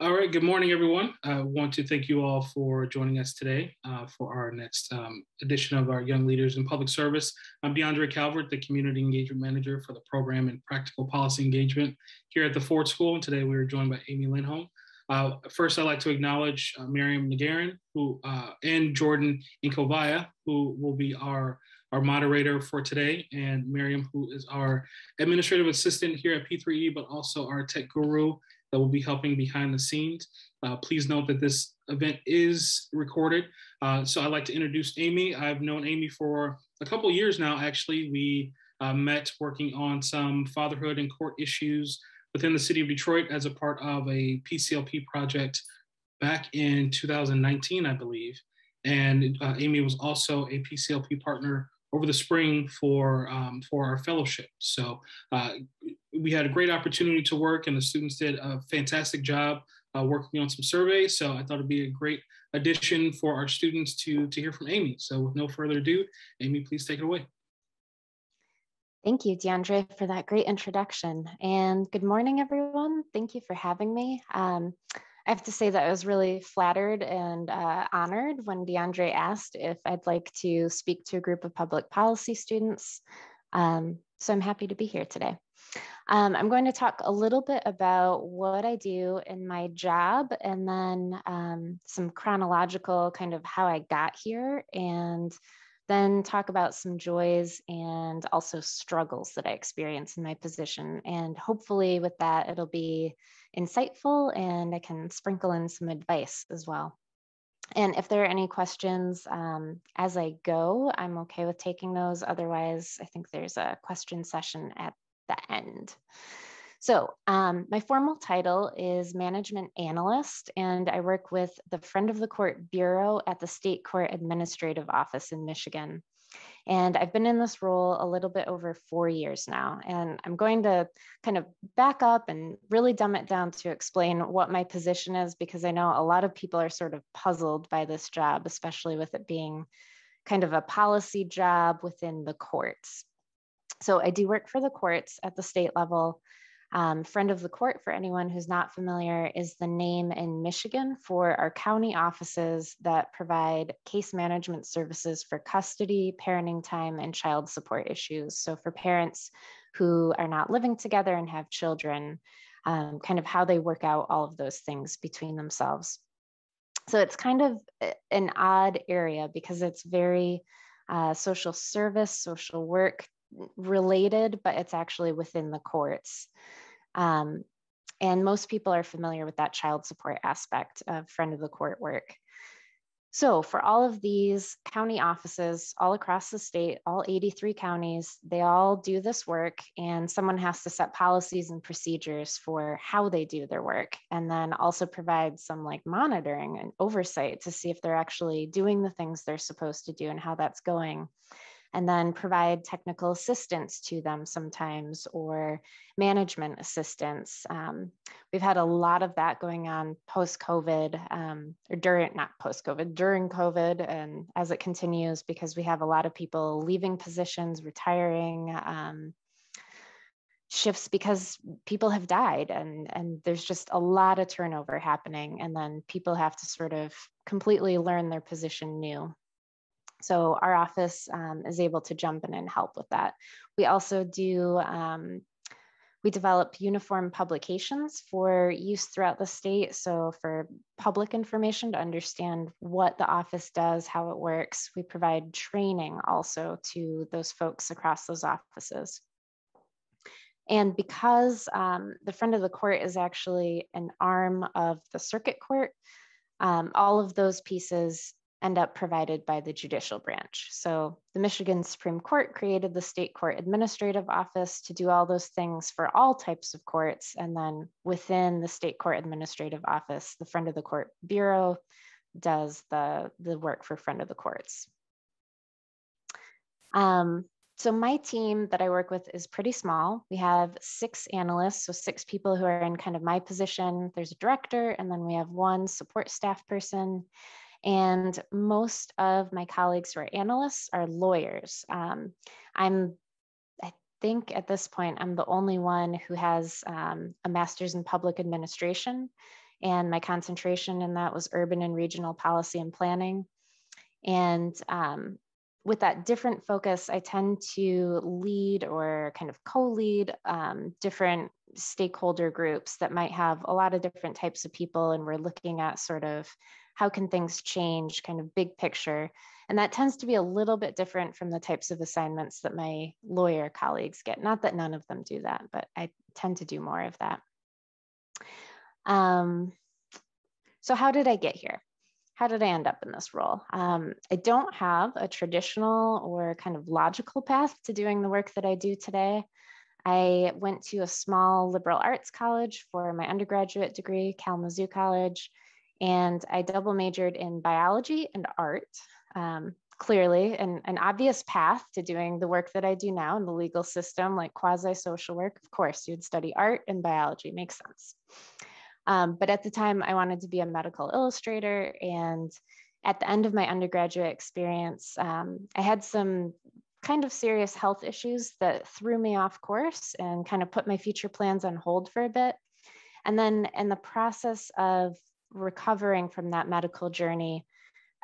All right, good morning, everyone. I want to thank you all for joining us today uh, for our next um, edition of our Young Leaders in Public Service. I'm DeAndre Calvert, the Community Engagement Manager for the Program and Practical Policy Engagement here at the Ford School. And today we are joined by Amy Lindholm. Uh, first, I'd like to acknowledge uh, Miriam Nagarin who, uh, and Jordan Inkovaya, who will be our, our moderator for today, and Miriam, who is our administrative assistant here at P3E, but also our tech guru that will be helping behind the scenes. Uh, please note that this event is recorded. Uh, so I'd like to introduce Amy. I've known Amy for a couple years now, actually. We uh, met working on some fatherhood and court issues within the city of Detroit as a part of a PCLP project back in 2019, I believe. And uh, Amy was also a PCLP partner over the spring for um, for our fellowship. So uh, we had a great opportunity to work, and the students did a fantastic job uh, working on some surveys. So I thought it'd be a great addition for our students to to hear from Amy. So with no further ado, Amy, please take it away. Thank you, DeAndre, for that great introduction. And good morning, everyone. Thank you for having me. Um, I have to say that I was really flattered and uh, honored when DeAndre asked if I'd like to speak to a group of public policy students. Um, so I'm happy to be here today. Um, I'm going to talk a little bit about what I do in my job and then um, some chronological kind of how I got here and then talk about some joys and also struggles that I experience in my position. And hopefully with that, it'll be insightful and I can sprinkle in some advice as well. And if there are any questions um, as I go, I'm okay with taking those. Otherwise, I think there's a question session at the end. So um, my formal title is Management Analyst, and I work with the Friend of the Court Bureau at the State Court Administrative Office in Michigan. And I've been in this role a little bit over four years now. And I'm going to kind of back up and really dumb it down to explain what my position is, because I know a lot of people are sort of puzzled by this job, especially with it being kind of a policy job within the courts. So I do work for the courts at the state level. Um, friend of the court, for anyone who's not familiar, is the name in Michigan for our county offices that provide case management services for custody, parenting time, and child support issues. So, for parents who are not living together and have children, um, kind of how they work out all of those things between themselves. So, it's kind of an odd area because it's very uh, social service, social work related, but it's actually within the courts. Um, and most people are familiar with that child support aspect of friend of the court work. So for all of these county offices all across the state, all 83 counties, they all do this work and someone has to set policies and procedures for how they do their work and then also provide some like monitoring and oversight to see if they're actually doing the things they're supposed to do and how that's going and then provide technical assistance to them sometimes or management assistance. Um, we've had a lot of that going on post COVID um, or during, not post COVID, during COVID, and as it continues, because we have a lot of people leaving positions, retiring. Um, shifts because people have died and and there's just a lot of turnover happening and then people have to sort of completely learn their position new so our office um, is able to jump in and help with that. We also do, um, we develop uniform publications for use throughout the state. So for public information to understand what the office does, how it works, we provide training also to those folks across those offices. And because um, the friend of the court is actually an arm of the circuit court, um, all of those pieces end up provided by the judicial branch. So the Michigan Supreme Court created the state court administrative office to do all those things for all types of courts. And then within the state court administrative office, the friend of the court bureau does the, the work for friend of the courts. Um, so my team that I work with is pretty small. We have six analysts, so six people who are in kind of my position. There's a director, and then we have one support staff person. And most of my colleagues who are analysts are lawyers. Um, I'm, I think at this point, I'm the only one who has um, a master's in public administration. and my concentration in that was urban and regional policy and planning. And um, with that different focus, I tend to lead or kind of co lead um, different stakeholder groups that might have a lot of different types of people. And we're looking at sort of how can things change, kind of big picture. And that tends to be a little bit different from the types of assignments that my lawyer colleagues get. Not that none of them do that, but I tend to do more of that. Um, so how did I get here? How did I end up in this role? Um, I don't have a traditional or kind of logical path to doing the work that I do today. I went to a small liberal arts college for my undergraduate degree, Kalamazoo College, and I double majored in biology and art. Um, clearly, an, an obvious path to doing the work that I do now in the legal system, like quasi social work. Of course, you'd study art and biology, makes sense. Um, but at the time, I wanted to be a medical illustrator. And at the end of my undergraduate experience, um, I had some kind of serious health issues that threw me off course and kind of put my future plans on hold for a bit. And then in the process of recovering from that medical journey,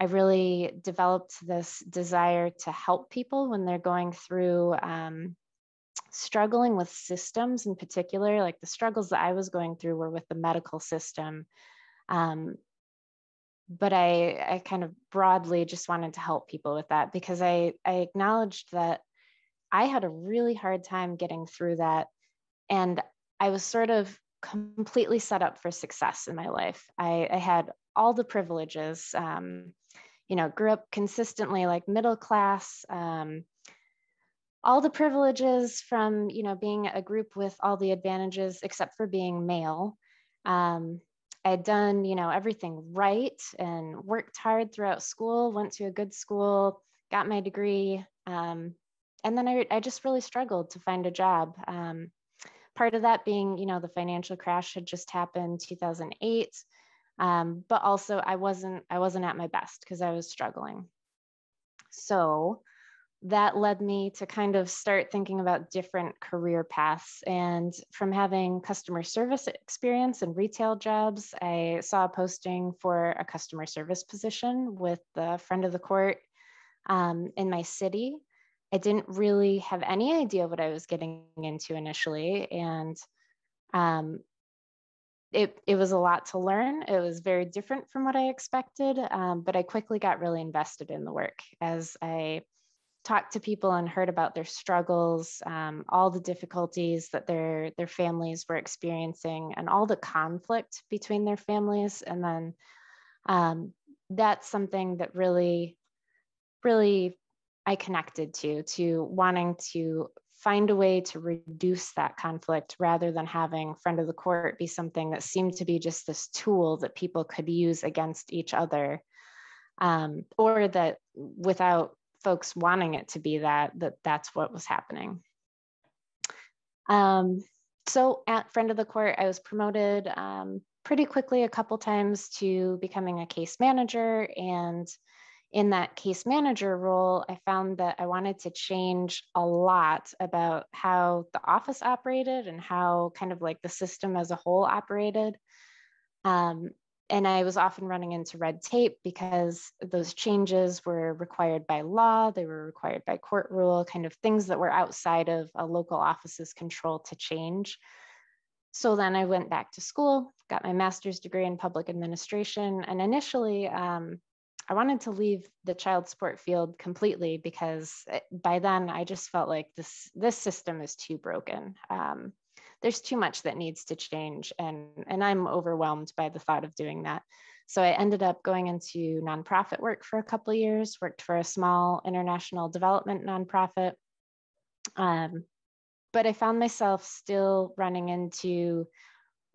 I really developed this desire to help people when they're going through um, struggling with systems in particular, like the struggles that I was going through were with the medical system. Um, but I, I kind of broadly just wanted to help people with that because I, I acknowledged that I had a really hard time getting through that. And I was sort of completely set up for success in my life. I, I had all the privileges, um, you know, grew up consistently like middle class, um, all the privileges from you know being a group with all the advantages except for being male um, i had done you know everything right and worked hard throughout school went to a good school got my degree um, and then I, I just really struggled to find a job um, part of that being you know the financial crash had just happened 2008 um, but also i wasn't i wasn't at my best because i was struggling so that led me to kind of start thinking about different career paths. And from having customer service experience and retail jobs, I saw a posting for a customer service position with the friend of the court um, in my city. I didn't really have any idea what I was getting into initially. And um, it, it was a lot to learn. It was very different from what I expected, um, but I quickly got really invested in the work as I talked to people and heard about their struggles, um, all the difficulties that their their families were experiencing, and all the conflict between their families. And then um, that's something that really, really I connected to to wanting to find a way to reduce that conflict rather than having friend of the court be something that seemed to be just this tool that people could use against each other um, or that without folks wanting it to be that, that that's what was happening. Um, so at Friend of the Court, I was promoted um, pretty quickly a couple times to becoming a case manager. And in that case manager role, I found that I wanted to change a lot about how the office operated and how kind of like the system as a whole operated. Um, and I was often running into red tape because those changes were required by law, they were required by court rule, kind of things that were outside of a local office's control to change. So then I went back to school, got my master's degree in public administration, and initially um, I wanted to leave the child support field completely because eh, by then I just felt like this this system is too broken. Um, there's too much that needs to change and and i'm overwhelmed by the thought of doing that so i ended up going into nonprofit work for a couple of years worked for a small international development nonprofit um, but i found myself still running into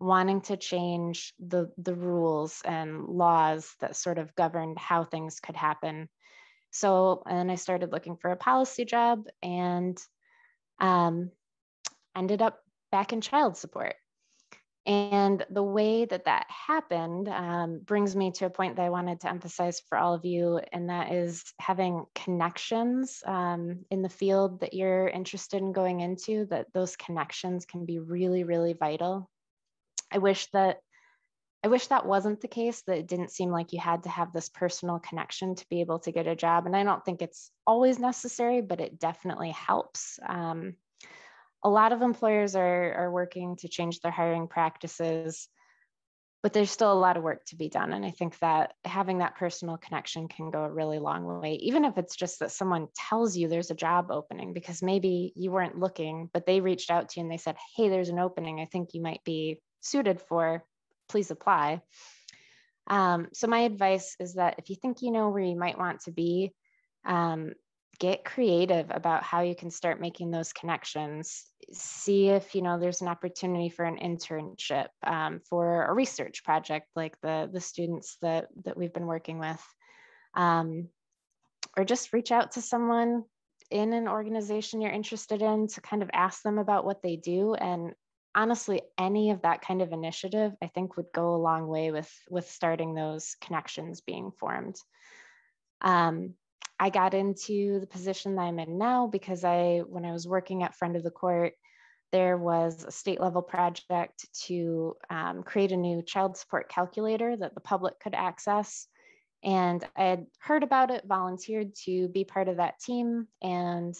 wanting to change the the rules and laws that sort of governed how things could happen so and i started looking for a policy job and um, ended up back in child support. And the way that that happened um, brings me to a point that I wanted to emphasize for all of you, and that is having connections um, in the field that you're interested in going into, that those connections can be really, really vital. I wish that I wish that wasn't the case, that it didn't seem like you had to have this personal connection to be able to get a job. And I don't think it's always necessary, but it definitely helps. Um, a lot of employers are, are working to change their hiring practices, but there's still a lot of work to be done. And I think that having that personal connection can go a really long way, even if it's just that someone tells you there's a job opening, because maybe you weren't looking, but they reached out to you and they said, Hey, there's an opening I think you might be suited for please apply. Um, so my advice is that if you think you know where you might want to be, um, get creative about how you can start making those connections. See if you know there's an opportunity for an internship, um, for a research project like the the students that that we've been working with, um, or just reach out to someone in an organization you're interested in to kind of ask them about what they do and honestly any of that kind of initiative i think would go a long way with with starting those connections being formed. Um, i got into the position that i'm in now because i when i was working at friend of the court there was a state level project to um, create a new child support calculator that the public could access. And i had heard about it volunteered to be part of that team and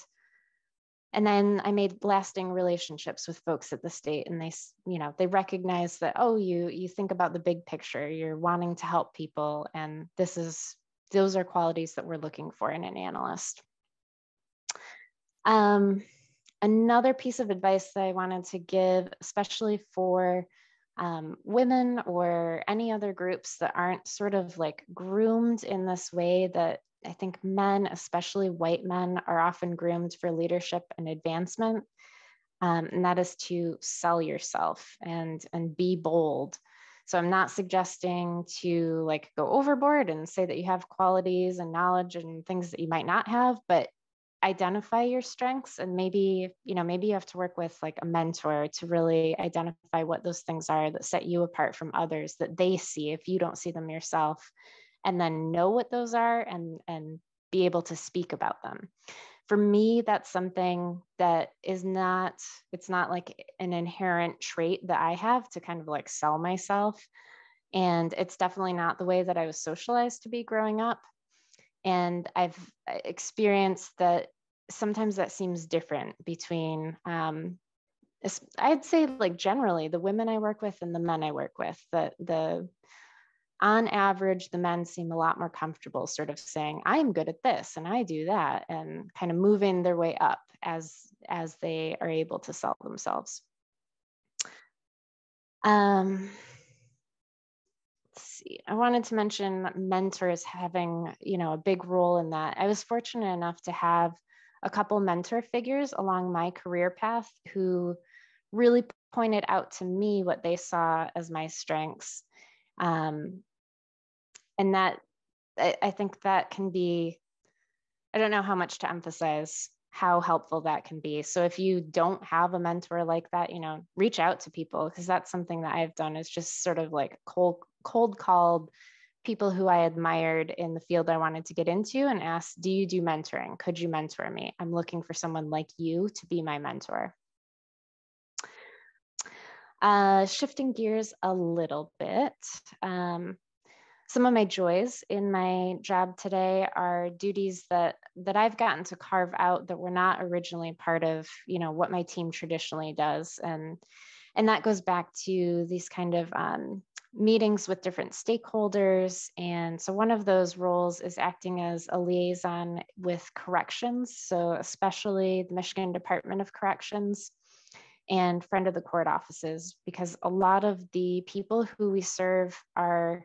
and then i made lasting relationships with folks at the state and they you know they recognize that oh you you think about the big picture. You're wanting to help people and this is those are qualities that we're looking for in an analyst. Um, another piece of advice that i wanted to give especially for um, women or any other groups that aren't sort of like groomed in this way that I think men, especially white men, are often groomed for leadership and advancement. Um, and that is to sell yourself and and be bold. So I'm not suggesting to like go overboard and say that you have qualities and knowledge and things that you might not have, but identify your strengths and maybe you know maybe you have to work with like a mentor to really identify what those things are that set you apart from others that they see if you don't see them yourself and then know what those are and and be able to speak about them. For me that's something that is not it's not like an inherent trait that i have to kind of like sell myself. And it's definitely not the way that i was socialized to be growing up. And i've uh, experienced that sometimes that seems different between um, i'd say like generally the women i work with and the men i work with the the on average, the men seem a lot more comfortable sort of saying, I'm good at this and I do that, and kind of moving their way up as, as they are able to sell themselves. Um, let's see, I wanted to mention mentors having, you know, a big role in that. I was fortunate enough to have a couple mentor figures along my career path who really pointed out to me what they saw as my strengths um, and that I, I think that can be i don't know how much to emphasize how helpful that can be. So if you don't have a mentor like that you know reach out to people because that's something that i've done is just sort of like cold cold called people who i admired in the field i wanted to get into and asked do you do mentoring? Could you mentor me? I'm looking for someone like you to be my mentor. Uh, shifting gears a little bit um, some of my joys in my job today are duties that that I've gotten to carve out that were not originally part of you know what my team traditionally does. And and that goes back to these kind of um, meetings with different stakeholders. And so one of those roles is acting as a liaison with corrections. So especially the Michigan Department of Corrections and friend of the court offices because a lot of the people who we serve are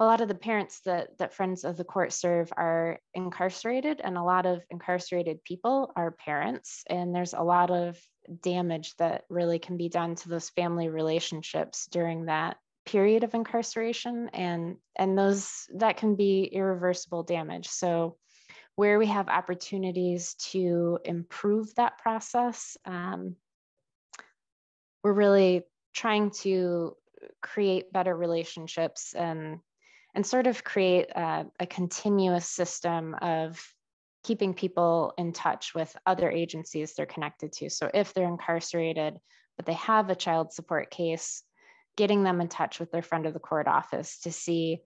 a lot of the parents that, that Friends of the Court serve are incarcerated, and a lot of incarcerated people are parents. And there's a lot of damage that really can be done to those family relationships during that period of incarceration and and those that can be irreversible damage so where we have opportunities to improve that process um, we're really trying to create better relationships and and sort of create a, a continuous system of keeping people in touch with other agencies they're connected to. So if they're incarcerated, but they have a child support case, getting them in touch with their friend of the court office to see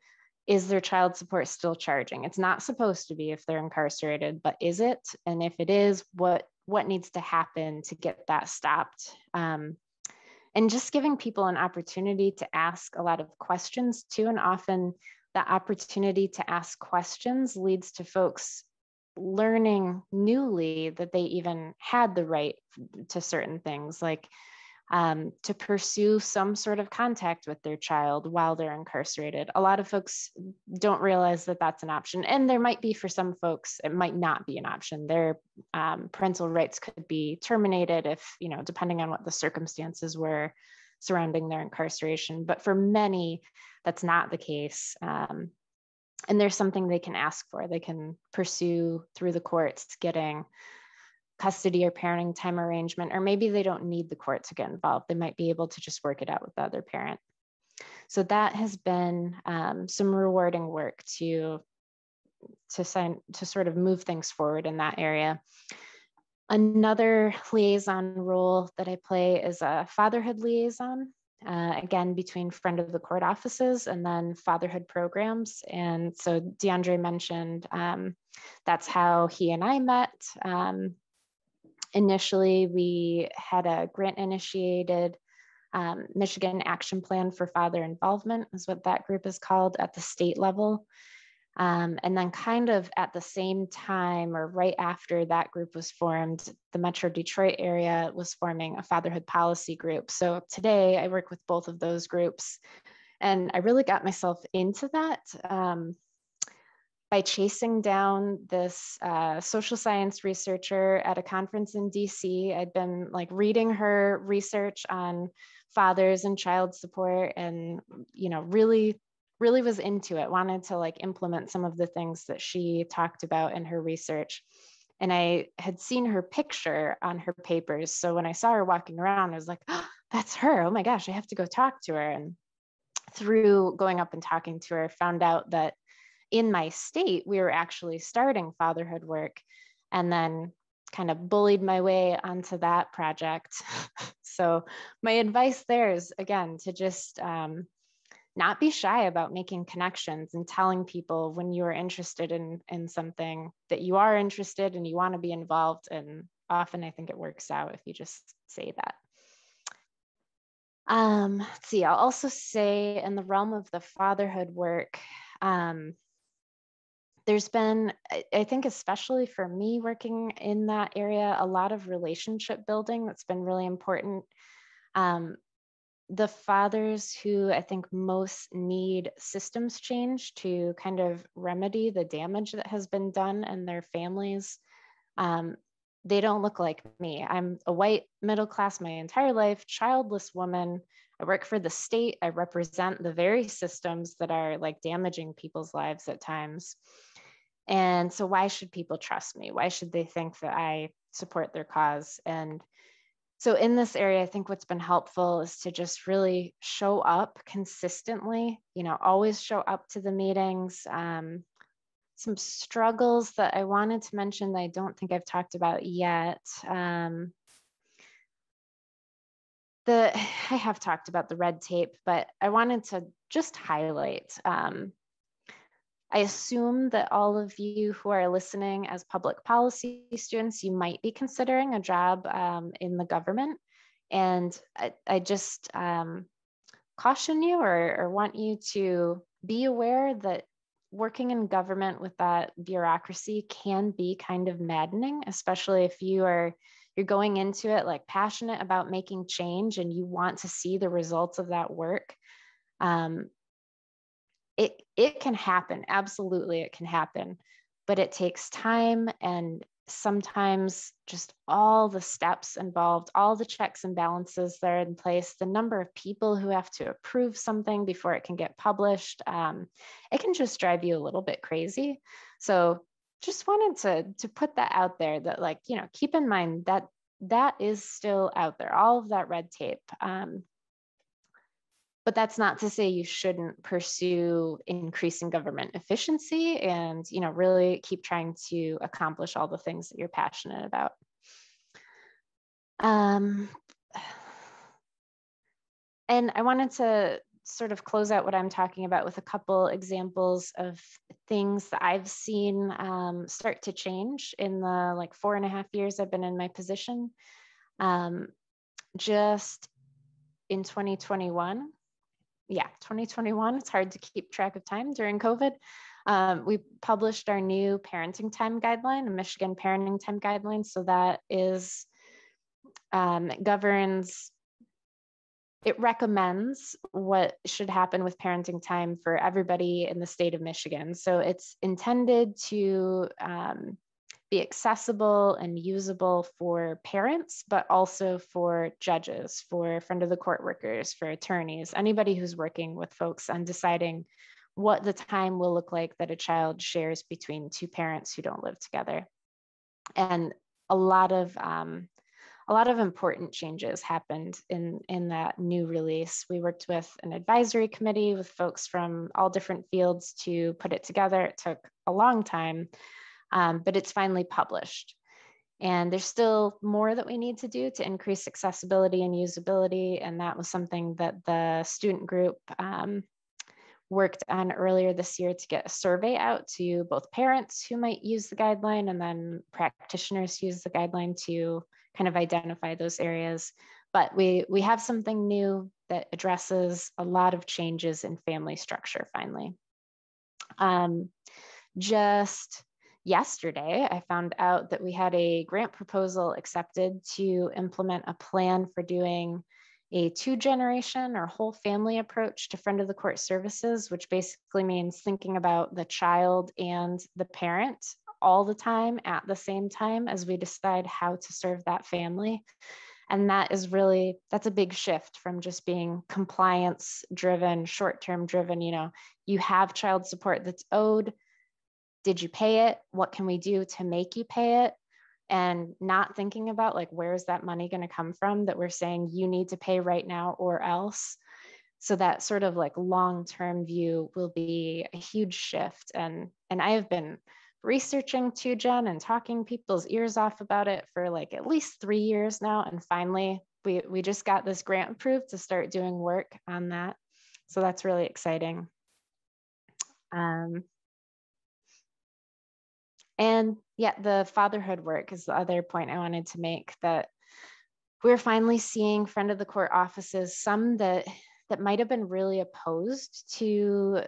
is their child support still charging? It's not supposed to be if they're incarcerated but is it? And if it is what what needs to happen to get that stopped? Um, and just giving people an opportunity to ask a lot of questions too and often the opportunity to ask questions leads to folks learning newly that they even had the right to certain things like um, to pursue some sort of contact with their child while they're incarcerated. A lot of folks don't realize that that's an option, and there might be for some folks it might not be an option. Their um, parental rights could be terminated if you know, depending on what the circumstances were surrounding their incarceration. But for many, that's not the case. Um, and there's something they can ask for. They can pursue through the courts getting custody or parenting time arrangement, or maybe they don't need the court to get involved. They might be able to just work it out with the other parent. So that has been um, some rewarding work to to sign to sort of move things forward in that area. Another liaison role that I play is a fatherhood liaison, uh, again, between friend of the court offices and then fatherhood programs. And so DeAndre mentioned um, that's how he and I met. Um, initially, we had a grant initiated um, Michigan Action Plan for Father Involvement, is what that group is called at the state level. Um, and then, kind of at the same time or right after that group was formed, the Metro Detroit area was forming a fatherhood policy group. So today I work with both of those groups. And I really got myself into that um, by chasing down this uh, social science researcher at a conference in DC. I'd been like reading her research on fathers and child support and, you know, really really was into it, wanted to like implement some of the things that she talked about in her research. And I had seen her picture on her papers. So when I saw her walking around, I was like, oh, that's her. Oh my gosh, I have to go talk to her. And through going up and talking to her, found out that in my state, we were actually starting fatherhood work and then kind of bullied my way onto that project. so my advice there is again to just um, not be shy about making connections and telling people when you are interested in in something that you are interested and you want to be involved and often i think it works out if you just say that um let's see i'll also say in the realm of the fatherhood work um there's been i think especially for me working in that area a lot of relationship building that's been really important um, the fathers who I think most need systems change to kind of remedy the damage that has been done in their families. Um, they don't look like me. I'm a white middle class my entire life, childless woman. I work for the state. I represent the very systems that are like damaging people's lives at times. And so, why should people trust me? Why should they think that I support their cause? And so in this area i think what's been helpful is to just really show up consistently you know always show up to the meetings um, some struggles that i wanted to mention that i don't think i've talked about yet um, the i have talked about the red tape but i wanted to just highlight um, I assume that all of you who are listening as public policy students, you might be considering a job um, in the government. And I, I just um, caution you or, or want you to be aware that working in government with that bureaucracy can be kind of maddening, especially if you are you're going into it like passionate about making change and you want to see the results of that work. Um, it it can happen. Absolutely it can happen. But it takes time and sometimes just all the steps involved all the checks and balances that are in place the number of people who have to approve something before it can get published um, it can just drive you a little bit crazy. So just wanted to to put that out there that like you know keep in mind that that is still out there all of that red tape. Um, but that's not to say you shouldn't pursue increasing government efficiency and you know really keep trying to accomplish all the things that you're passionate about um, and I wanted to sort of close out what I'm talking about with a couple examples of things that I've seen um, start to change in the like four and a half years I've been in my position. Um, just in 2021, yeah, 2021, it's hard to keep track of time during COVID. Um, we published our new parenting time guideline, the Michigan parenting time guideline. So that is um, governs it recommends what should happen with parenting time for everybody in the state of Michigan. So it's intended to um, be accessible and usable for parents, but also for judges, for friend of the court workers, for attorneys, anybody who's working with folks on deciding what the time will look like that a child shares between two parents who don't live together. And a lot of um, a lot of important changes happened in, in that new release. We worked with an advisory committee with folks from all different fields to put it together. It took a long time, um, but it's finally published. And there's still more that we need to do to increase accessibility and usability. And that was something that the student group um, worked on earlier this year to get a survey out to both parents who might use the guideline and then practitioners use the guideline to kind of identify those areas. But we, we have something new that addresses a lot of changes in family structure finally. Um, just yesterday, I found out that we had a grant proposal accepted to implement a plan for doing a two generation or whole family approach to friend of the court services, which basically means thinking about the child and the parent all the time at the same time as we decide how to serve that family. And that is really that's a big shift from just being compliance driven short term driven you know you have child support that's owed did you pay it what can we do to make you pay it and not thinking about like where's that money going to come from that we're saying you need to pay right now or else so that sort of like long term view will be a huge shift and and i have been researching 2Gen and talking people's ears off about it for like at least three years now. And finally, we, we just got this grant approved to start doing work on that. So that's really exciting. Um, and yeah, the fatherhood work is the other point I wanted to make that we're finally seeing friend of the court offices, some that that might have been really opposed to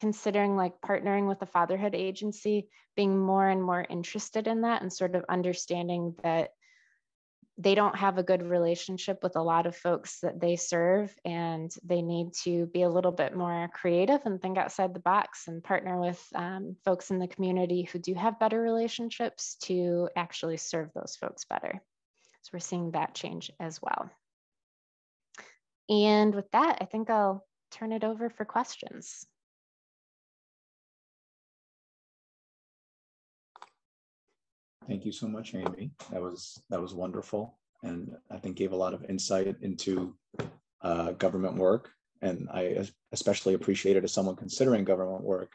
considering like partnering with a fatherhood agency, being more and more interested in that and sort of understanding that they don't have a good relationship with a lot of folks that they serve and they need to be a little bit more creative and think outside the box and partner with um, folks in the community who do have better relationships to actually serve those folks better. So we're seeing that change as well. And with that i think i'll turn it over for questions Thank you so much, Amy. That was that was wonderful, and I think gave a lot of insight into uh, government work. And I especially appreciated as someone considering government work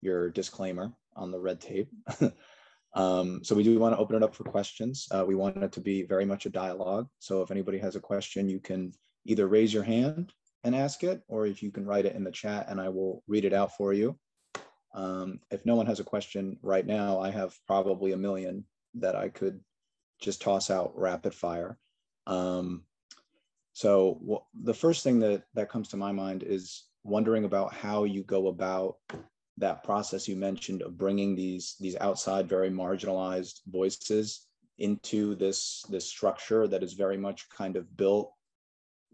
your disclaimer on the red tape. um, so we do want to open it up for questions. Uh, we want it to be very much a dialogue. So if anybody has a question, you can either raise your hand and ask it, or if you can write it in the chat, and I will read it out for you. Um, if no one has a question right now, I have probably a million that I could just toss out rapid fire. Um, so the first thing that that comes to my mind is wondering about how you go about that process you mentioned of bringing these these outside very marginalized voices into this this structure that is very much kind of built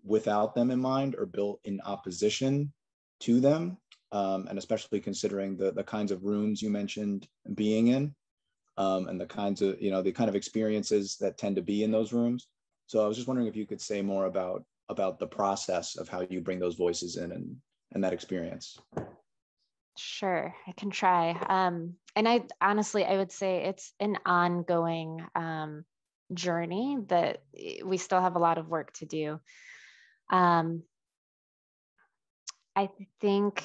without them in mind or built in opposition to them um, and especially considering the the kinds of rooms you mentioned being in um, and the kinds of you know the kind of experiences that tend to be in those rooms. So I was just wondering if you could say more about about the process of how you bring those voices in and and that experience. Sure, I can try. Um, and I honestly, I would say it's an ongoing um, journey that we still have a lot of work to do. Um, I think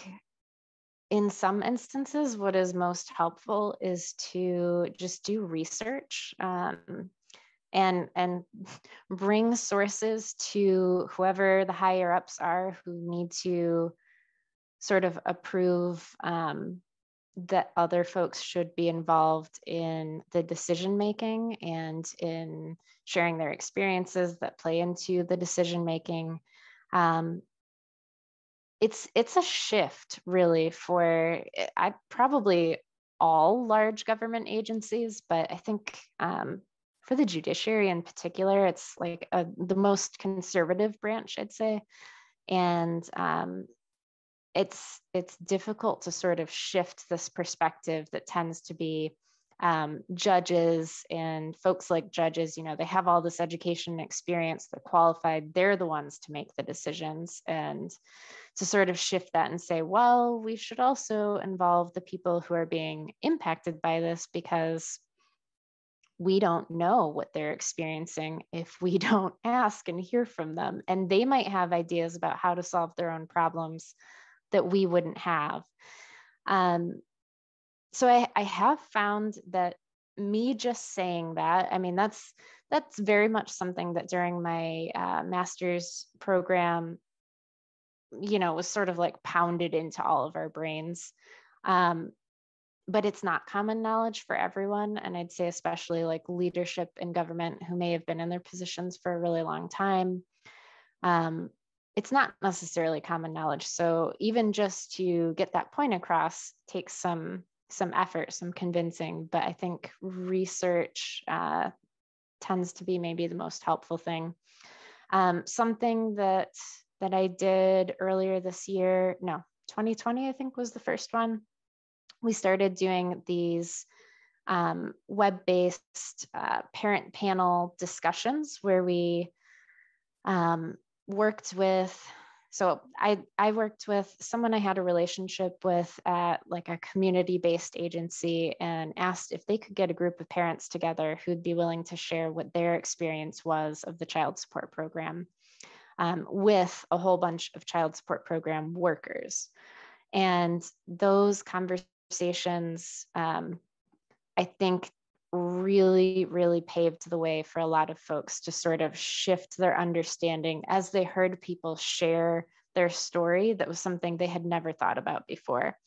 in some instances, what is most helpful is to just do research. Um, and and bring sources to whoever the higher ups are who need to sort of approve um, that other folks should be involved in the decision making and in sharing their experiences that play into the decision making um, it's it's a shift really for i probably all large government agencies but i think um, for the judiciary in particular it's like a, the most conservative branch i'd say. And um, it's it's difficult to sort of shift this perspective that tends to be um, judges and folks like judges you know they have all this education and experience they're qualified they're the ones to make the decisions and to sort of shift that and say well we should also involve the people who are being impacted by this because we don't know what they're experiencing if we don't ask and hear from them and they might have ideas about how to solve their own problems that we wouldn't have. Um, so I, I have found that me just saying that, I mean, that's that's very much something that during my uh, master's program, you know, was sort of like pounded into all of our brains. Um, but it's not common knowledge for everyone. And I'd say, especially like leadership in government who may have been in their positions for a really long time. Um, it's not necessarily common knowledge. So even just to get that point across takes some some effort, some convincing. But I think research uh, tends to be maybe the most helpful thing. Um, something that that I did earlier this year, no, 2020, I think was the first one. We started doing these um, web-based uh, parent panel discussions where we um, worked with so I, I worked with someone I had a relationship with at like a community based agency and asked if they could get a group of parents together who'd be willing to share what their experience was of the child support program um, with a whole bunch of child support program workers. And those conversations, um, I think, really, really paved the way for a lot of folks to sort of shift their understanding as they heard people share their story that was something they had never thought about before.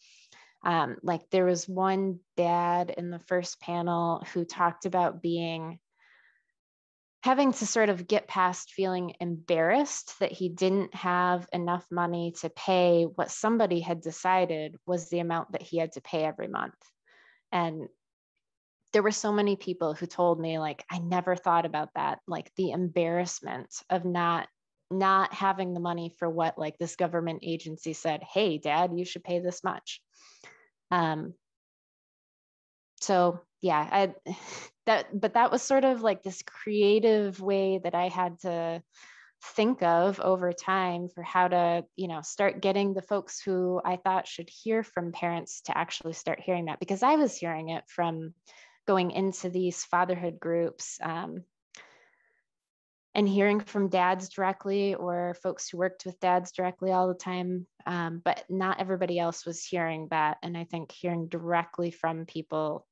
Um, like there was one dad in the first panel who talked about being having to sort of get past feeling embarrassed that he didn't have enough money to pay what somebody had decided was the amount that he had to pay every month. And there were so many people who told me like i never thought about that like the embarrassment of not not having the money for what like this government agency said hey dad you should pay this much. Um so yeah i that but that was sort of like this creative way that i had to think of over time for how to you know start getting the folks who i thought should hear from parents to actually start hearing that because i was hearing it from going into these fatherhood groups um, and hearing from dads directly or folks who worked with dads directly all the time. Um, but not everybody else was hearing that. And I think hearing directly from people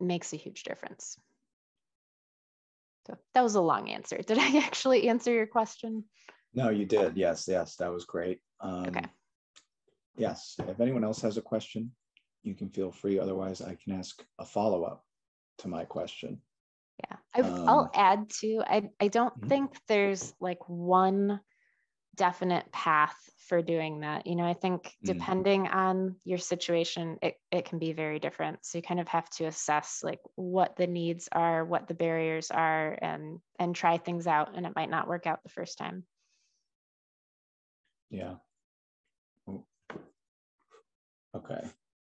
makes a huge difference. So that was a long answer. Did I actually answer your question? No, you did. Yes, yes, that was great. Um, okay. Yes, if anyone else has a question, you can feel free. Otherwise, I can ask a follow up to my question. Yeah, I, will um, add to. I I don't mm-hmm. think there's like one definite path for doing that. You know, I think mm. depending mm-hmm. on your situation, it, it can be very different. So you kind of have to assess like what the needs are, what the barriers are, and and try things out. And it might not work out the first time. Yeah. Okay.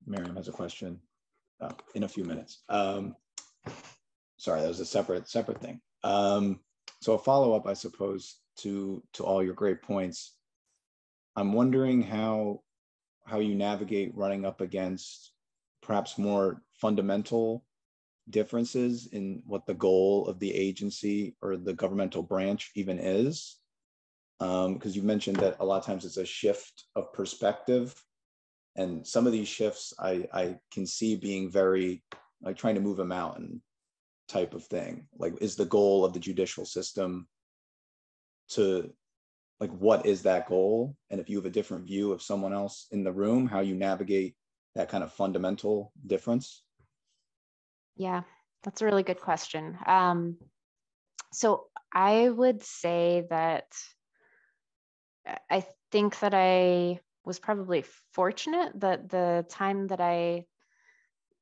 Miriam has a question uh, in a few minutes. Um, sorry, that was a separate separate thing. Um, so a follow up, I suppose, to to all your great points. I'm wondering how how you navigate running up against perhaps more fundamental differences in what the goal of the agency or the governmental branch even is. Because um, you mentioned that a lot of times it's a shift of perspective. And some of these shifts I, I can see being very like trying to move a mountain type of thing? Like, is the goal of the judicial system to like what is that goal? And if you have a different view of someone else in the room, how you navigate that kind of fundamental difference? Yeah, that's a really good question. Um, so I would say that I think that I was probably fortunate that the time that I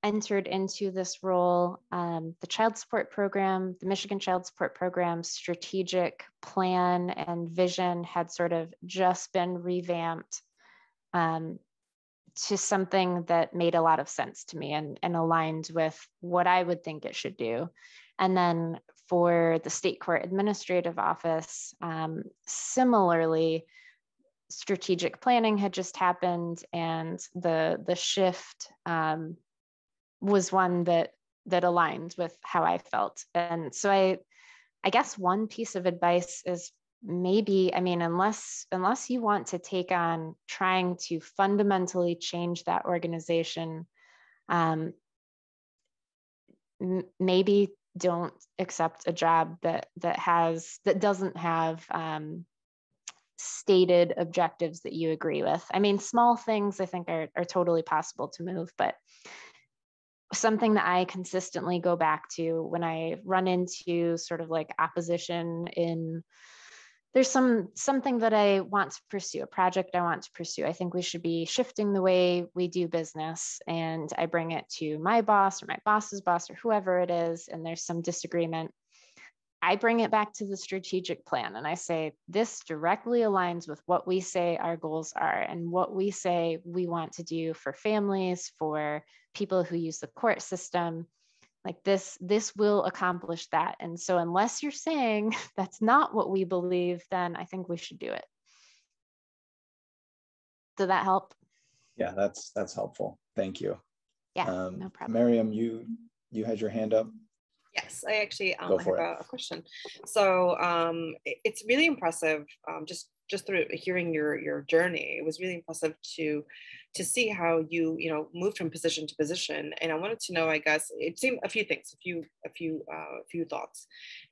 entered into this role, um, the child support program, the Michigan Child Support Program strategic plan and vision had sort of just been revamped um, to something that made a lot of sense to me and, and aligned with what I would think it should do. And then for the state court administrative office, um, similarly, strategic planning had just happened and the the shift um, was one that that aligned with how I felt. And so I I guess one piece of advice is maybe i mean unless unless you want to take on trying to fundamentally change that organization um, m- maybe don't accept a job that that has that doesn't have um, stated objectives that you agree with i mean small things i think are, are totally possible to move but something that I consistently go back to when I run into sort of like opposition in there's some something that I want to pursue, a project I want to pursue. I think we should be shifting the way we do business. And I bring it to my boss or my boss's boss or whoever it is, and there's some disagreement. I bring it back to the strategic plan and I say, this directly aligns with what we say our goals are and what we say we want to do for families, for people who use the court system. Like this, this will accomplish that. And so, unless you're saying that's not what we believe, then I think we should do it. Did that help? Yeah, that's that's helpful. Thank you. Yeah, um, no problem. Miriam, you you had your hand up. Yes, I actually um, have a, a, question. So um, it, it's really impressive. Um, just just through hearing your your journey, it was really impressive to to see how you you know moved from position to position. And I wanted to know, I guess, it seemed a few things, a few a few uh, few thoughts.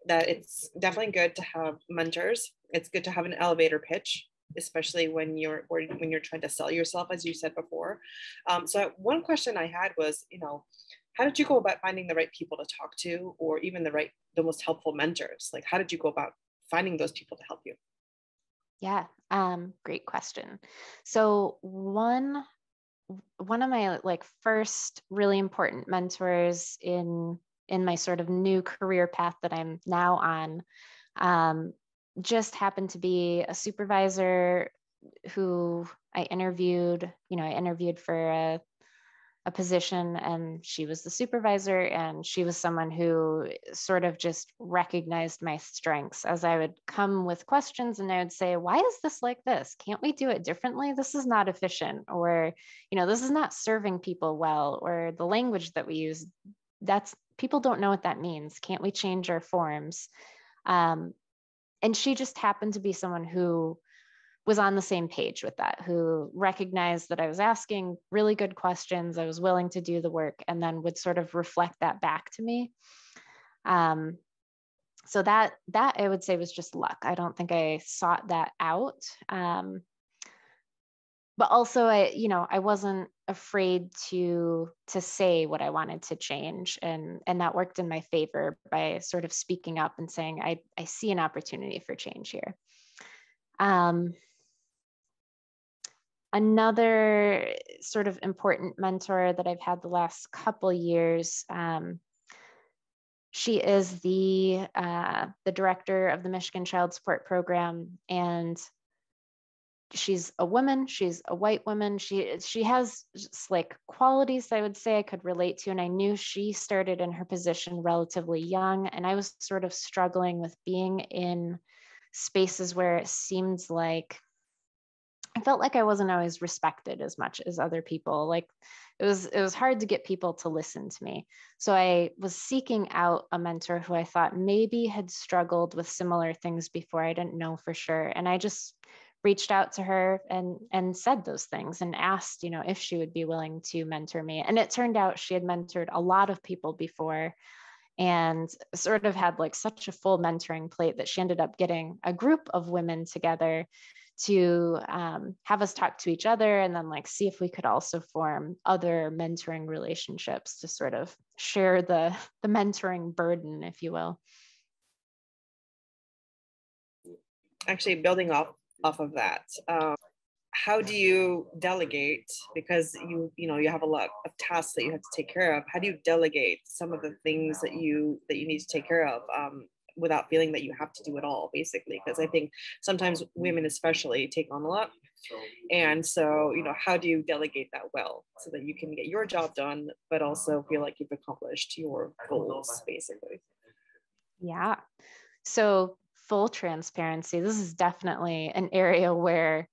That it's definitely good to have mentors. It's good to have an elevator pitch especially when you're when you're trying to sell yourself as you said before um, so one question i had was you know how did you go about finding the right people to talk to or even the right the most helpful mentors? Like how did you go about finding those people to help you? Yeah um, great question. So one one of my like first really important mentors in in my sort of new career path that i'm now on um, just happened to be a supervisor who i interviewed you know i interviewed for a a position and she was the supervisor and she was someone who sort of just recognized my strengths. As i would come with questions and i would say why is this like this? Can't we do it differently? This is not efficient or you know this is not serving people well or the language that we use that's people don't know what that means. Can't we change our forms? Um, and she just happened to be someone who was on the same page with that, who recognized that I was asking really good questions, I was willing to do the work, and then would sort of reflect that back to me. Um, so that that I would say was just luck. I don't think I sought that out. Um, but also I, you know, I wasn't afraid to to say what I wanted to change. And and that worked in my favor by sort of speaking up and saying, I, I see an opportunity for change here. Um, another sort of important mentor that I've had the last couple years. Um, she is the uh, the director of the Michigan Child Support Program, and she's a woman. She's a white woman. She she has like qualities I would say I could relate to, and I knew she started in her position relatively young, and I was sort of struggling with being in spaces where it seemed like I felt like I wasn't always respected as much as other people. Like it was it was hard to get people to listen to me. So I was seeking out a mentor who I thought maybe had struggled with similar things before. I didn't know for sure. And I just reached out to her and and said those things and asked, you know, if she would be willing to mentor me. And it turned out she had mentored a lot of people before and sort of had like such a full mentoring plate that she ended up getting a group of women together to um, have us talk to each other and then like see if we could also form other mentoring relationships to sort of share the the mentoring burden if you will. Actually building off off of that um, how do you delegate? Because you you know you have a lot of tasks that you have to take care of. How do you delegate some of the things that you that you need to take care of? Um, without feeling that you have to do it all basically because i think sometimes women especially take on a lot. And so you know how do you delegate that well so that you can get your job done but also feel like you've accomplished your goals basically? Yeah. So full transparency this is definitely an area where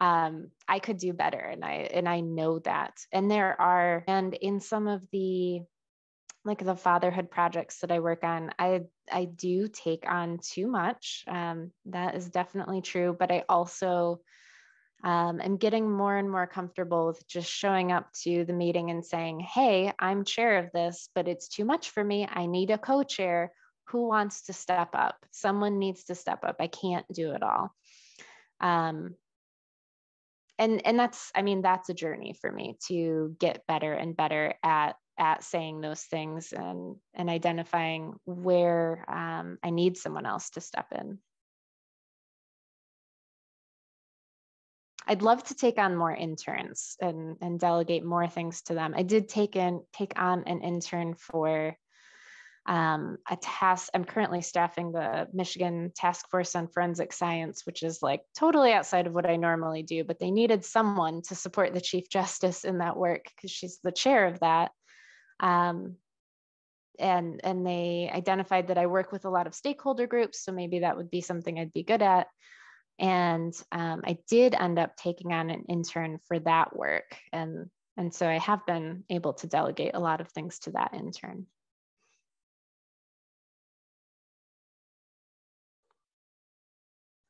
um, I could do better, and I and I know that. And there are, and in some of the like the fatherhood projects that I work on, I I do take on too much. Um, that is definitely true. But I also um, am getting more and more comfortable with just showing up to the meeting and saying, "Hey, I'm chair of this, but it's too much for me. I need a co-chair. Who wants to step up? Someone needs to step up. I can't do it all." Um, and and that's i mean that's a journey for me to get better and better at at saying those things and and identifying where um, i need someone else to step in i'd love to take on more interns and and delegate more things to them i did take in take on an intern for um, a task. I'm currently staffing the Michigan Task Force on Forensic Science, which is like totally outside of what I normally do, but they needed someone to support the Chief Justice in that work because she's the chair of that. Um, and, and they identified that I work with a lot of stakeholder groups, so maybe that would be something I'd be good at. And um, I did end up taking on an intern for that work. And, and so I have been able to delegate a lot of things to that intern.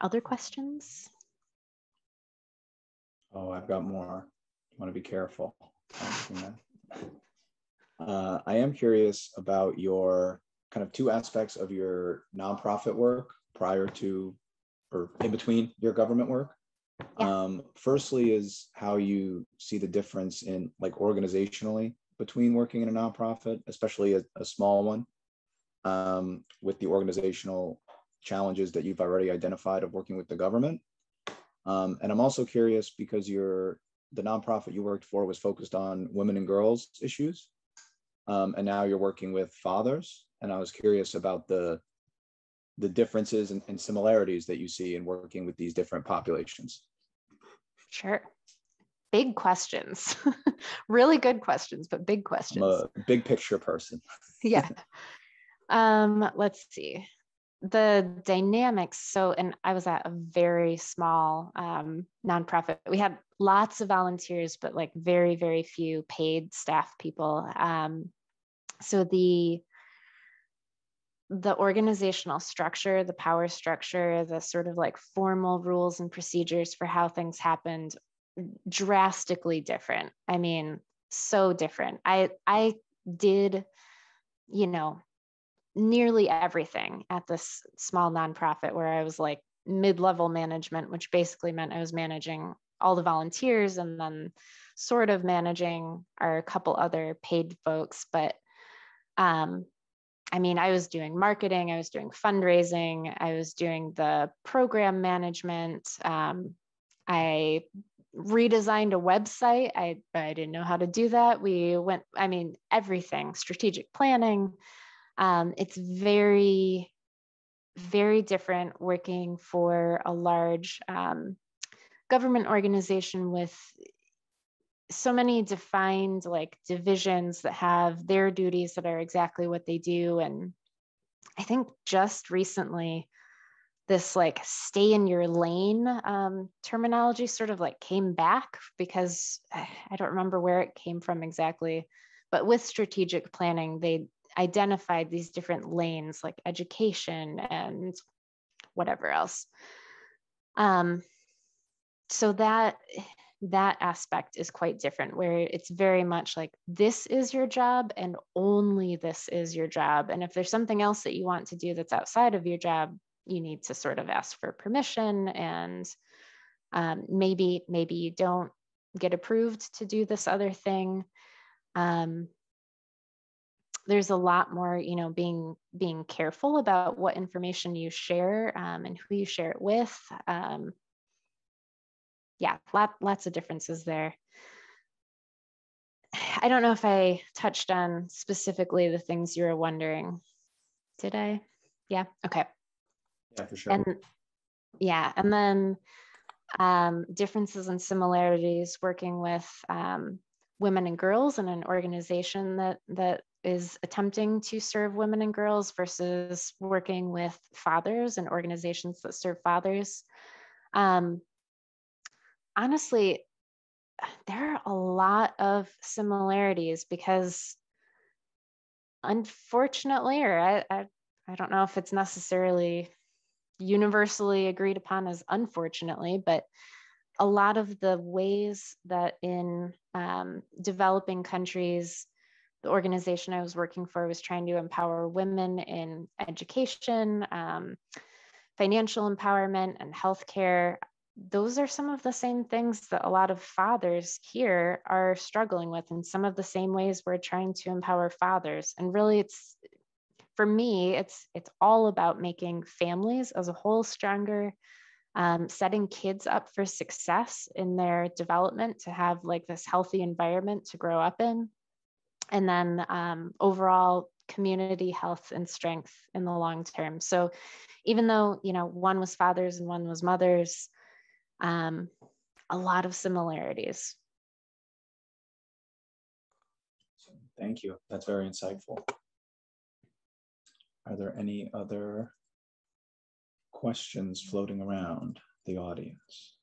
Other questions? Oh, I've got more. You want to be careful. Uh, I am curious about your kind of two aspects of your nonprofit work prior to or in between your government work. Yeah. Um, firstly, is how you see the difference in like organizationally between working in a nonprofit, especially a, a small one, um, with the organizational challenges that you've already identified of working with the government. Um, and I'm also curious because you're the nonprofit you worked for was focused on women and girls issues. Um, and now you're working with fathers. And I was curious about the the differences and, and similarities that you see in working with these different populations. Sure. Big questions. really good questions, but big questions. I'm a big picture person. yeah. Um, let's see the dynamics so and i was at a very small um, nonprofit we had lots of volunteers but like very very few paid staff people um, so the the organizational structure the power structure the sort of like formal rules and procedures for how things happened drastically different i mean so different i i did you know nearly everything at this small nonprofit where I was like mid level management, which basically meant I was managing all the volunteers and then sort of managing our couple other paid folks. But um, I mean, I was doing marketing, I was doing fundraising, I was doing the program management. Um, I redesigned a website. I, I didn't know how to do that. We went, I mean, everything, strategic planning, um, it's very, very different working for a large um, government organization with so many defined like divisions that have their duties that are exactly what they do. And I think just recently, this like stay in your lane um, terminology sort of like came back because I don't remember where it came from exactly. But with strategic planning, they identified these different lanes like education and whatever else. Um, so that that aspect is quite different where it's very much like this is your job and only this is your job. And if there's something else that you want to do that's outside of your job you need to sort of ask for permission and um, maybe maybe you don't get approved to do this other thing. Um, there's a lot more you know being being careful about what information you share um, and who you share it with. Um, yeah, lot, lots of differences there. I don't know if I touched on specifically the things you were wondering. Did I? Yeah. Okay. Yeah, for sure. And yeah, and then um, differences and similarities working with um, women and girls in an organization that that is attempting to serve women and girls versus working with fathers and organizations that serve fathers. Um, honestly, there are a lot of similarities because unfortunately, or I, I, I don't know if it's necessarily universally agreed upon as unfortunately, but a lot of the ways that in um, developing countries, the organization I was working for was trying to empower women in education, um, financial empowerment, and healthcare those are some of the same things that a lot of fathers here are struggling with in some of the same ways we're trying to empower fathers. And really it's for me it's it's all about making families as a whole stronger um, setting kids up for success in their development to have like this healthy environment to grow up in. And then um, overall community health and strength in the long term. So even though you know one was fathers and one was mothers um, a lot of similarities. Thank you. That's very insightful. Are there any other questions floating around the audience?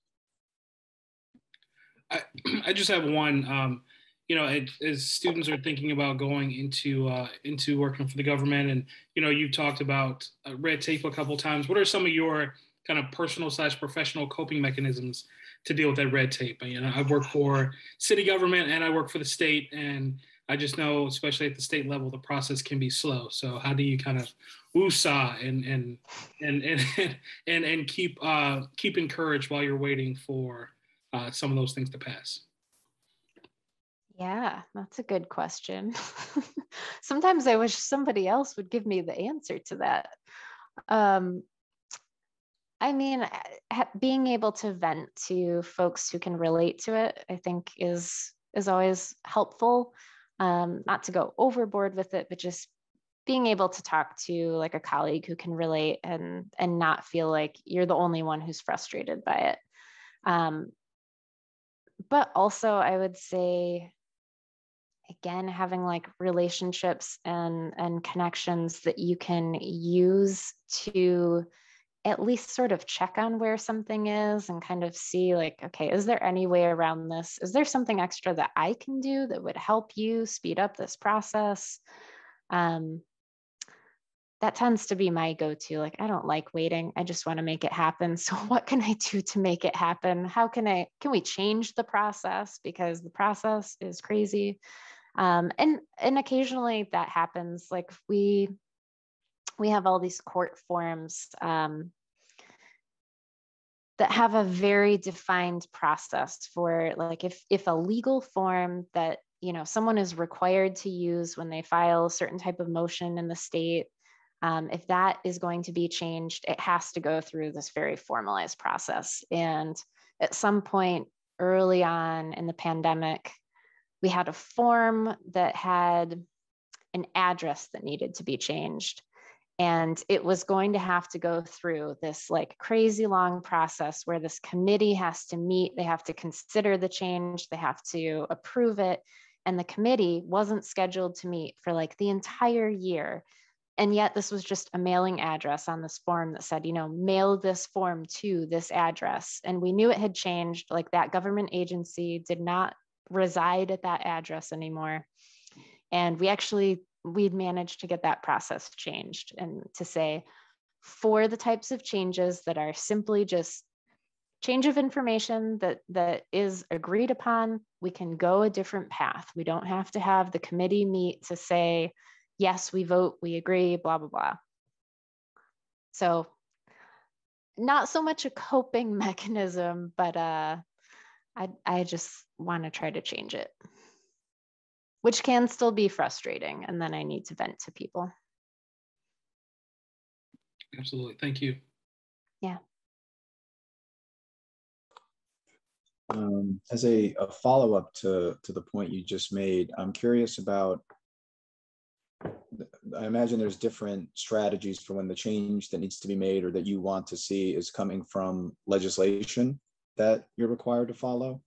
I, I just have one. Um, you know, it, as students are thinking about going into uh, into working for the government, and you know, you've talked about uh, red tape a couple times. What are some of your kind of personal slash professional coping mechanisms to deal with that red tape. You know, I've worked for city government and I work for the state, and I just know, especially at the state level, the process can be slow. So how do you kind of woosah and and and and and and keep uh, keep encouraged while you're waiting for uh, some of those things to pass? Yeah, that's a good question. Sometimes I wish somebody else would give me the answer to that. Um, I mean, being able to vent to folks who can relate to it, I think is is always helpful. Um, not to go overboard with it, but just being able to talk to like a colleague who can relate and and not feel like you're the only one who's frustrated by it. Um, but also, I would say, again, having like relationships and and connections that you can use to at least sort of check on where something is and kind of see like okay is there any way around this? Is there something extra that i can do that would help you speed up this process? Um, that tends to be my go-to like i don't like waiting. I just want to make it happen. So what can i do to make it happen? How can i can we change the process? Because the process is crazy. Um, and and occasionally that happens like we we have all these court forms um, that have a very defined process for like if if a legal form that you know someone is required to use when they file a certain type of motion in the state um, if that is going to be changed it has to go through this very formalized process. And at some point early on in the pandemic we had a form that had an address that needed to be changed and it was going to have to go through this like crazy long process where this committee has to meet, they have to consider the change, they have to approve it. And the committee wasn't scheduled to meet for like the entire year. And yet, this was just a mailing address on this form that said, you know, mail this form to this address. And we knew it had changed. Like that government agency did not reside at that address anymore. And we actually we'd managed to get that process changed and to say for the types of changes that are simply just change of information that that is agreed upon, we can go a different path. We don't have to have the committee meet to say, yes, we vote, we agree, blah, blah, blah. So not so much a coping mechanism, but uh, I, I just want to try to change it, which can still be frustrating. And then I need to vent to people. Absolutely. Thank you. Yeah. Um, as a, a follow-up to, to the point you just made, I'm curious about, I imagine there's different strategies for when the change that needs to be made or that you want to see is coming from legislation that you're required to follow.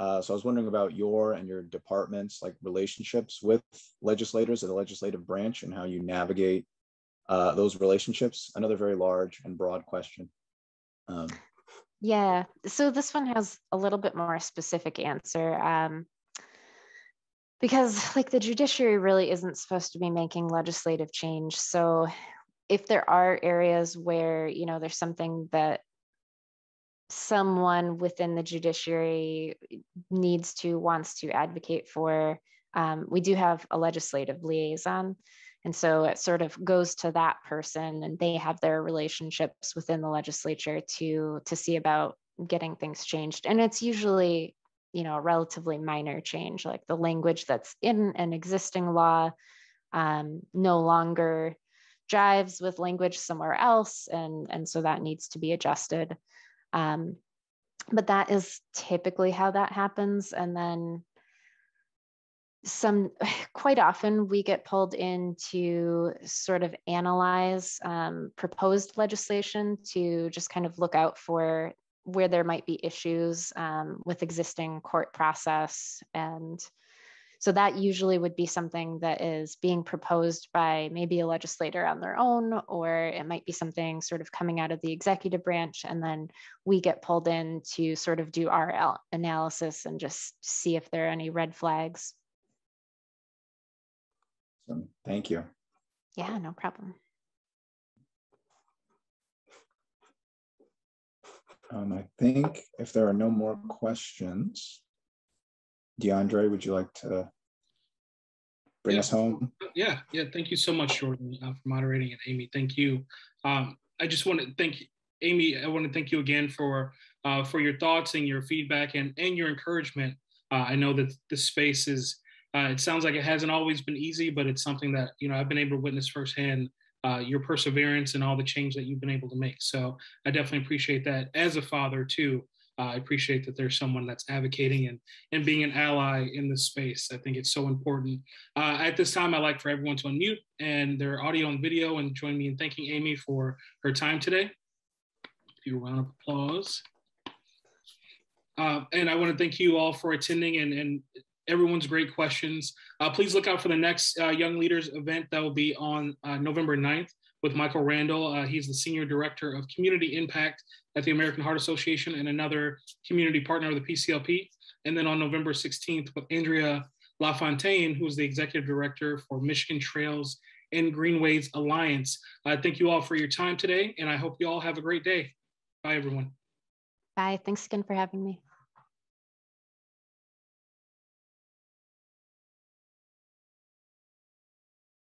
Uh, so I was wondering about your and your department's like relationships with legislators or the legislative branch and how you navigate uh, those relationships. Another very large and broad question. Um, yeah, so this one has a little bit more specific answer. Um, because like the judiciary really isn't supposed to be making legislative change. So if there are areas where, you know, there's something that someone within the judiciary needs to, wants to advocate for, um, we do have a legislative liaison. And so it sort of goes to that person and they have their relationships within the legislature to, to see about getting things changed. And it's usually, you know, a relatively minor change, like the language that's in an existing law um, no longer jives with language somewhere else. And, and so that needs to be adjusted. Um, but that is typically how that happens. And then some quite often we get pulled in to sort of analyze um, proposed legislation to just kind of look out for where there might be issues um, with existing court process and so that usually would be something that is being proposed by maybe a legislator on their own, or it might be something sort of coming out of the executive branch. And then we get pulled in to sort of do our analysis and just see if there are any red flags. So thank you. Yeah, no problem. Um, I think if there are no more questions, DeAndre, would you like to bring yeah. us home? Yeah, yeah. Thank you so much, Jordan, uh, for moderating, and Amy, thank you. Um, I just want to thank Amy. I want to thank you again for uh, for your thoughts and your feedback and and your encouragement. Uh, I know that the space is. Uh, it sounds like it hasn't always been easy, but it's something that you know I've been able to witness firsthand. Uh, your perseverance and all the change that you've been able to make. So I definitely appreciate that as a father too. Uh, I appreciate that there's someone that's advocating and, and being an ally in this space. I think it's so important. Uh, at this time, I'd like for everyone to unmute and their audio and video and join me in thanking Amy for her time today. If you round of applause. Uh, and I want to thank you all for attending and, and everyone's great questions. Uh, please look out for the next uh, Young Leaders event that will be on uh, November 9th with Michael Randall. He's the Senior Director of Community Impact at the American Heart Association and another community partner of the PCLP. And then on November 16th with Andrea LaFontaine, who's the Executive Director for Michigan Trails and Greenways Alliance. Uh, thank you all for your time today, and I hope you all have a great day. Bye, everyone. Bye. Thanks again for having me.